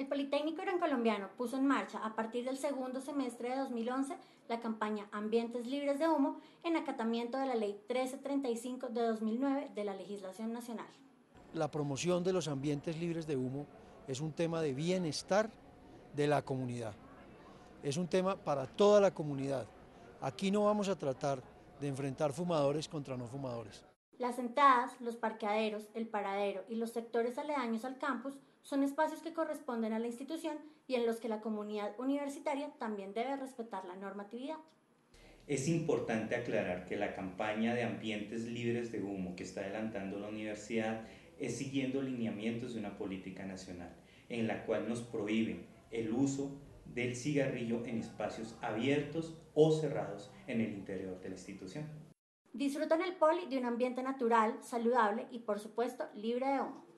El Politécnico Gran Colombiano puso en marcha a partir del segundo semestre de 2011 la campaña Ambientes Libres de Humo en acatamiento de la Ley 1335 de 2009 de la legislación nacional. La promoción de los ambientes libres de humo es un tema de bienestar de la comunidad. Es un tema para toda la comunidad. Aquí no vamos a tratar de enfrentar fumadores contra no fumadores. Las entradas, los parqueaderos, el paradero y los sectores aledaños al campus son espacios que corresponden a la institución y en los que la comunidad universitaria también debe respetar la normatividad. Es importante aclarar que la campaña de ambientes libres de humo que está adelantando la universidad es siguiendo lineamientos de una política nacional, en la cual nos prohíben el uso del cigarrillo en espacios abiertos o cerrados en el interior de la institución. Disfrutan el poli de un ambiente natural, saludable y por supuesto libre de humo.